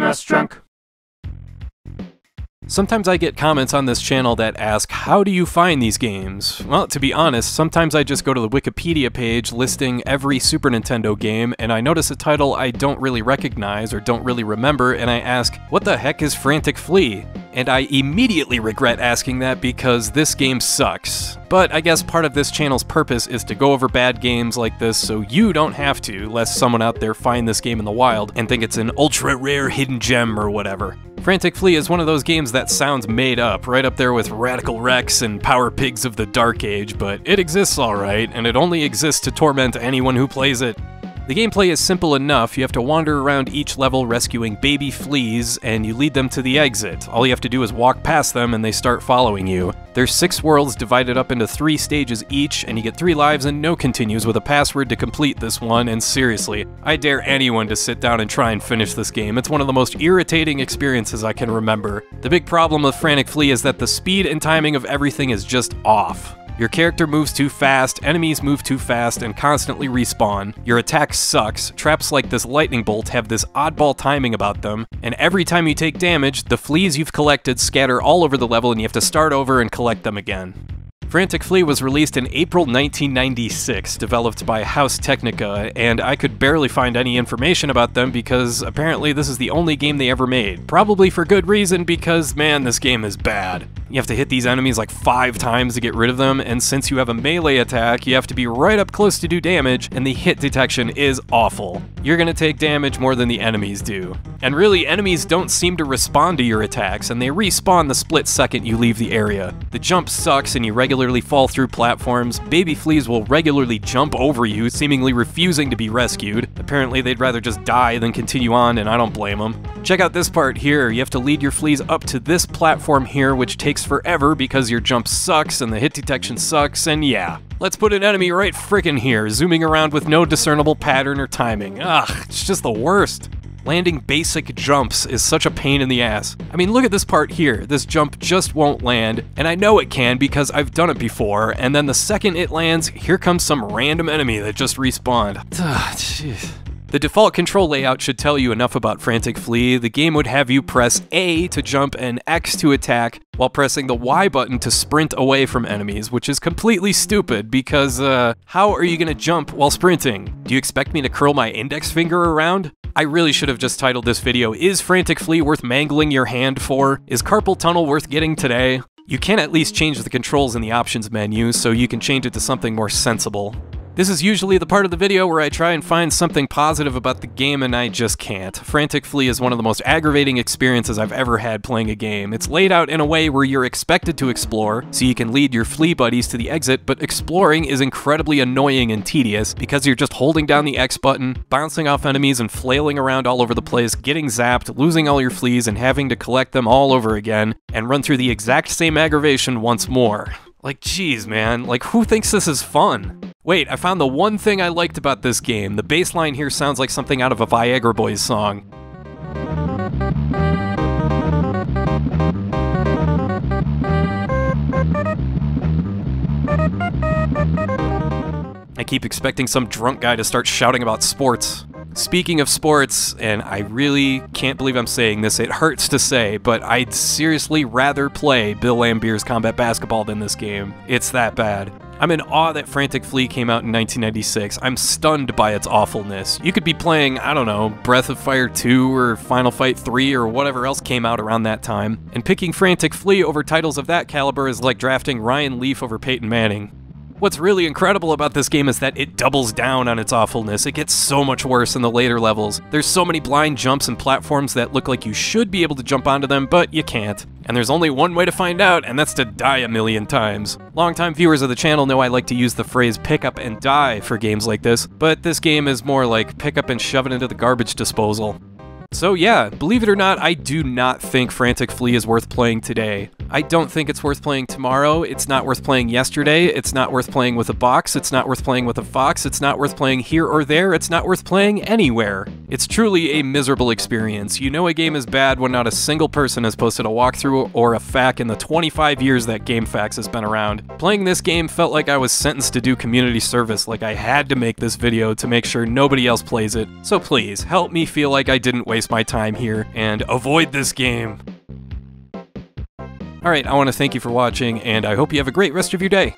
Less drunk. Sometimes I get comments on this channel that ask, how do you find these games? Well, to be honest, sometimes I just go to the Wikipedia page listing every Super Nintendo game, and I notice a title I don't really recognize or don't really remember, and I ask, what the heck is Frantic Flea? And I immediately regret asking that because this game sucks. But I guess part of this channel's purpose is to go over bad games like this so you don't have to, lest someone out there find this game in the wild and think it's an ultra rare hidden gem or whatever. Frantic Flea is one of those games that sounds made up, right up there with Radical Rex and Power Pigs of the Dark Age, but it exists alright, and it only exists to torment anyone who plays it. The gameplay is simple enough, you have to wander around each level rescuing baby fleas, and you lead them to the exit. All you have to do is walk past them and they start following you. There's six worlds divided up into three stages each, and you get three lives and no continues with a password to complete this one, and seriously, I dare anyone to sit down and try and finish this game. It's one of the most irritating experiences I can remember. The big problem with Frantic Flea is that the speed and timing of everything is just off. Your character moves too fast, enemies move too fast, and constantly respawn. Your attack sucks, traps like this lightning bolt have this oddball timing about them, and every time you take damage, the fleas you've collected scatter all over the level and you have to start over and collect them again. Frantic Flea was released in April 1996, developed by Haus Teknikka, and I could barely find any information about them because apparently this is the only game they ever made. Probably for good reason because, man, this game is bad. You have to hit these enemies like five times to get rid of them, and since you have a melee attack, you have to be right up close to do damage, and the hit detection is awful. You're gonna take damage more than the enemies do. And really, enemies don't seem to respond to your attacks, and they respawn the split second you leave the area. The jump sucks, and you regularly fall through platforms. Baby fleas will regularly jump over you, seemingly refusing to be rescued. Apparently, they'd rather just die than continue on, and I don't blame them. Check out this part here. You have to lead your fleas up to this platform here, which takes forever because your jump sucks and the hit detection sucks, and yeah. Let's put an enemy right frickin' here, zooming around with no discernible pattern or timing. Ugh, it's just the worst. Landing basic jumps is such a pain in the ass. I mean, look at this part here. This jump just won't land, and I know it can because I've done it before, and then the second it lands, here comes some random enemy that just respawned. Jeez. The default control layout should tell you enough about Frantic Flea. The game would have you press A to jump and X to attack, while pressing the Y button to sprint away from enemies, which is completely stupid because, uh, how are you gonna jump while sprinting? Do you expect me to curl my index finger around? I really should have just titled this video, Is Frantic Flea worth mangling your hand for? Is Carpal Tunnel worth getting today? You can at least change the controls in the options menu, so you can change it to something more sensible. This is usually the part of the video where I try and find something positive about the game and I just can't. Frantic Flea is one of the most aggravating experiences I've ever had playing a game. It's laid out in a way where you're expected to explore, so you can lead your flea buddies to the exit, but exploring is incredibly annoying and tedious because you're just holding down the X button, bouncing off enemies and flailing around all over the place, getting zapped, losing all your fleas and having to collect them all over again, and run through the exact same aggravation once more. Like, geez, man, like who thinks this is fun? Wait, I found the one thing I liked about this game. The bass line here sounds like something out of a Viagra Boys song. I keep expecting some drunk guy to start shouting about sports. Speaking of sports, and I really can't believe I'm saying this, it hurts to say, but I'd seriously rather play Bill Laimbeer's Combat Basketball than this game. It's that bad. I'm in awe that Frantic Flea came out in 1996. I'm stunned by its awfulness. You could be playing, I don't know, Breath of Fire 2 or Final Fight 3 or whatever else came out around that time, and picking Frantic Flea over titles of that caliber is like drafting Ryan Leaf over Peyton Manning. What's really incredible about this game is that it doubles down on its awfulness. It gets so much worse in the later levels. There's so many blind jumps and platforms that look like you should be able to jump onto them, but you can't. And there's only one way to find out, and that's to die a million times. Longtime viewers of the channel know I like to use the phrase pick up and die for games like this, but this game is more like pick up and shove it into the garbage disposal. So yeah, believe it or not, I do not think Frantic Flea is worth playing today. I don't think it's worth playing tomorrow. It's not worth playing yesterday. It's not worth playing with a box. It's not worth playing with a fox. It's not worth playing here or there. It's not worth playing anywhere. It's truly a miserable experience. You know a game is bad when not a single person has posted a walkthrough or a FAQ in the 25 years that GameFAQs has been around. Playing this game felt like I was sentenced to do community service, like I had to make this video to make sure nobody else plays it. So please, help me feel like I didn't waste my time here, and avoid this game. Alright, I want to thank you for watching, and I hope you have a great rest of your day.